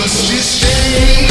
rusty stain